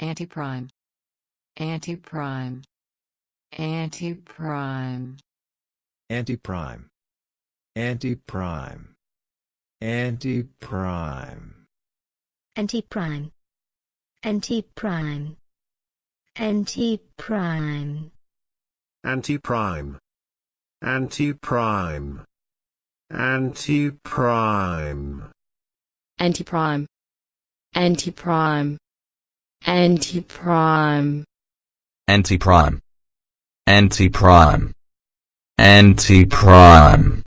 Antiprime. Antiprime. Antiprime. Antiprime. Antiprime. Antiprime. Antiprime. Antiprime. Antiprime. Antiprime. Antiprime. Antiprime. Antiprime. Antiprime. Antiprime. Antiprime. Antiprime. Antiprime.